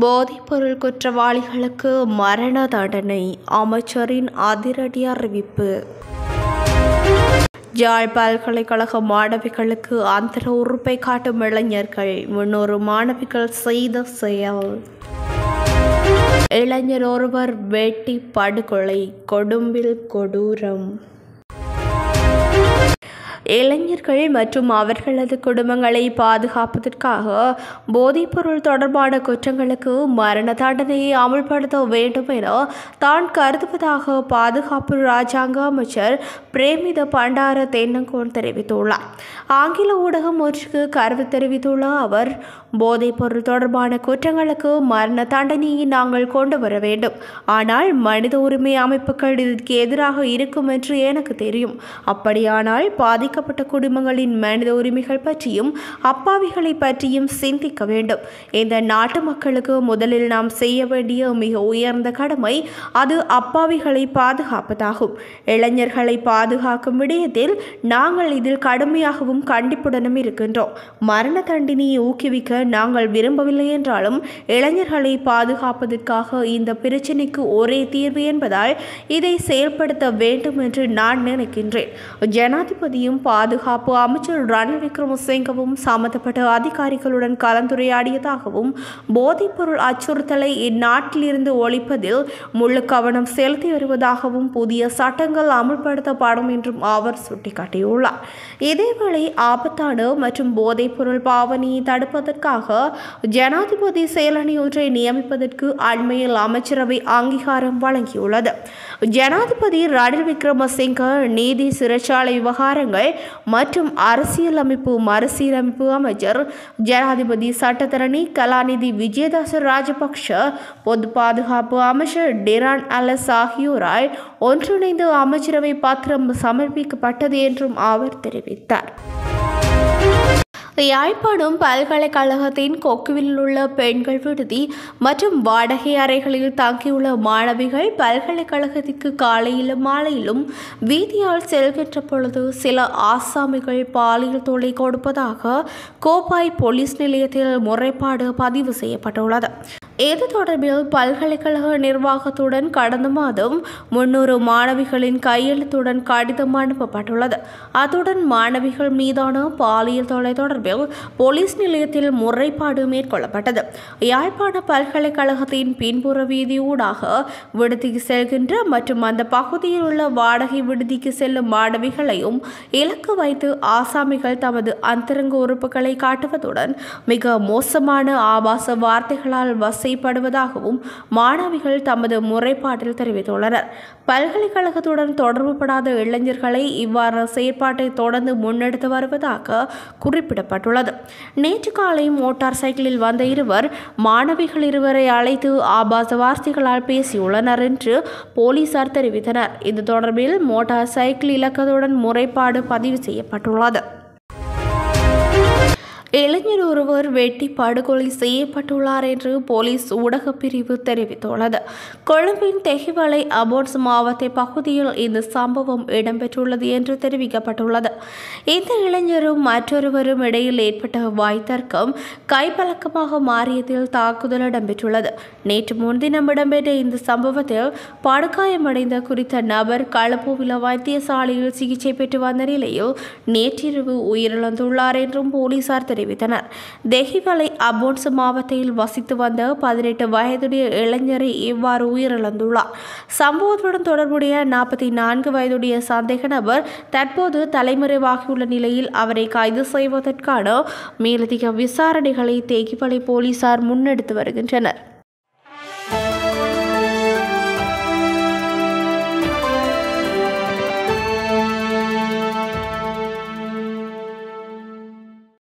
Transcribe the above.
போதைப்பொருள் குற்றவாளிகளுக்கு மரண தண்டனை அமைச்சரின் அதிரடி அறிவிப்பு. யாழ் பல்கலைக்கழக மாணவிகளுக்கு அந்தர உறுப்பை காட்டும் இளைஞர்கள் முன்னூறு மாணவிகள் செய்த செயல். இளைஞர் ஒருவர் வெட்டி படுகொலை கொடும்பில் கொடூரம். இளைஞர்கள் மற்றும் அவர்களது குடும்பங்களை பாதுகாப்பதற்காக போதைப்பொருள் தொடர்பான குற்றங்களுக்கு மரண தண்டனையை அமல்படுத்த வேண்டும் என தான் கருதுவதாக பாதுகாப்பு ராஜாங்க அமைச்சர் பிரேமித பண்டார தென்னங்கோன் தெரிவித்துள்ளார். ஆங்கில ஊடகம் ஒன்றுக்கு கருத்து தெரிவித்துள்ள அவர் போதைப்பொருள் தொடர்பான குற்றங்களுக்கு மரண தண்டனையை நாங்கள் கொண்டு வர வேண்டும். ஆனால் மனித உரிமை அமைப்புகள் இதற்கு எதிராக இருக்கும் என்று எனக்கு தெரியும். அப்படியானால் பாதிக்கப்பட்ட குடும்பங்களின் மனித உரிமைகள் பற்றியும் அப்பாவிகளை பற்றியும் சிந்திக்க வேண்டும். இந்த நாட்டு மக்களுக்கு முதலில் நாம் செய்ய வேண்டிய மிக உயர்ந்த கடமை அது அப்பாவிகளை பாதுகாப்பதாகும். இளைஞர்களை பாதுகாக்கும் விடயத்தில் நாங்கள் இதில் கடுமையாகவும் கண்டிப்புடனும் இருக்கின்றோம். மரண தண்டினியை ஊக்குவிக்க நாங்கள் விரும்பவில்லை என்றாலும் இளைஞர்களை பாதுகாப்பதற்காக இந்த பிரச்சினைக்கு ஒரே தீர்வு என்பதால் இதை செயல்படுத்த வேண்டும் என்று நான் நினைக்கின்றேன். ஜனாதிபதியும் பாதுகாப்பு அமைச்சர் ரணில் விக்ரமசிங்கவும் சம்பந்தப்பட்ட அதிகாரிகளுடன் கலந்துரையாடியதாகவும் போதைப்பொருள் அச்சுறுத்தலை இந்நாட்டிலிருந்து ஒழிப்பதில் முழு கவனம் செலுத்தி வருவதாகவும் புதிய சட்டங்கள் அமல்படுத்தப்படும் என்றும் அவர் சுட்டிக்காட்டியுள்ளார். இதேவேளை ஆபத்தான மற்றும் போதைப்பொருள் பாவனையை தடுப்பதற்காக ஜனாதிபதி செயலணி ஒன்றை நியமிப்பதற்கு அண்மையில் அமைச்சரவை அங்கீகாரம் வழங்கியுள்ளது. ஜனாதிபதி ரணில் விக்ரமசிங்க நீதி சிறைச்சாலை விவகாரங்கள் மற்றும் அரசியலமைப்பு மறுசீரமைப்பு அமைச்சர் ஜனாதிபதி சட்டத்தரணி கலாநிதி விஜயதாச ராஜபக்ஷ பொது பாதுகாப்பு அமைச்சர் டிரான் அலஸ் ஆகியோரால் ஒன்றிணைந்து அமைச்சரவை பத்திரம் சமர்ப்பிக்கப்பட்டது என்றும் அவர் தெரிவித்தார். யாழ்ப்பாணம் பல்கலைக்கழகத்தின் கொக்குவில் உள்ள பெண்கள் விடுதி மற்றும் வாடகை அறைகளில் தங்கியுள்ள மாணவிகள் பல்கலைக்கழகத்திற்கு காலையிலும் மாலையிலும் வீதியால் செல்கின்ற பொழுது சில ஆசாமிகள் பாலியல் தொல்லை கொடுப்பதாக கோப்பாய் போலீஸ் நிலையத்தில் முறைப்பாடு பதிவு செய்யப்பட்டுள்ளது. இது தொடர்பில் பல்கலைக்கழக நிர்வாகத்துடன் கடந்த மாதம் முன்னூறு மாணவிகளின் கையெழுத்துடன் கடிதம் அனுப்பப்பட்டுள்ளது. அத்துடன் மாணவிகள் மீதான பாலியல் தொலை தொடர்பில் போலீஸ் நிலையத்தில் முறைப்பாடு மேற்கொள்ளப்பட்டது. யாழ்ப்பாண பல்கலைக்கழகத்தின் பின்புற வீதி ஊடாக விடுதிக்கு செல்கின்ற மற்றும் அந்த பகுதியில் உள்ள வாடகை விடுதிக்கு செல்லும் மாணவிகளையும் இலக்கு வைத்து ஆசாமிகள் தமது அந்தரங்க உறுப்புகளை காட்டுவதுடன் மிக மோசமான ஆபாச வார்த்தைகளால் வசைப்படுவதாகவும் மாணவிகள் தமது முறைப்பாட்டில் தெரிவித்துள்ளனர். பல்கலைக்கழகத்துடன் தொடர்புபடாத இளைஞர்களை இவ்வாறு செயற்பாட்டை தொடர்ந்து முன்னெடுத்து வருவதாக குறிப்பிடப்பட்டுள்ளது. நேற்று காலை மோட்டார் சைக்கிளில் வந்த இருவர் மாணவிகள் இருவரை அழைத்து ஆபாச வார்த்தைகளால் பேசியுள்ளனர் என்று போலீசார் தெரிவித்தனர். இது தொடர்பில் மோட்டார் சைக்கிள் இலக்கத்துடன் முறைப்பாடு பதிவு செய்யப்பட்டுள்ளது. இளைஞர் ஒருவர் வெட்டி படுகொலை செய்யப்பட்டுள்ளார் என்று போலீஸ் ஊடகப் பிரிவு தெரிவித்துள்ளது. கொழும்பின் தெஹிவலை அபோட்ஸ் மாவட்ட பகுதியில் இந்த சம்பவம் இடம்பெற்றுள்ளது என்று தெரிவிக்கப்பட்டுள்ளது. இந்த இளைஞரும் மற்றொருவரும் இடையில் ஏற்பட்ட வாய்த்தர்க்கம் கைப்பழக்கமாக மாறியதில் தாக்குதல் இடம்பெற்றுள்ளது. நேற்று முன்தினம் இடம்பெற்ற இந்த சம்பவத்தில் படுகாயமடைந்த குறித்த நபர் களப்போவில வைத்தியசாலையில் சிகிச்சை பெற்று வந்த நிலையில் நேற்றிரவு உயிரிழந்துள்ளார் என்றும் போலீசார் தெரிவித்தனர் தெரிவித்தனர். தெஹிவலை அபோன்ஸ் மாவட்டத்தில் வசித்து வந்த பதினெட்டு வயதுடைய இளைஞரை இவ்வாறு உயிரிழந்துள்ளார். சம்பவத்துடன் தொடர்புடைய நாற்பத்தி நான்கு வயதுடைய சந்தேக நபர் தற்போது தலைமறைவாகியுள்ள நிலையில் அவரை கைது செய்வதற்கான மேலதிக விசாரணைகளை தேகிவலை போலீசார் முன்னெடுத்து வருகின்றனர்.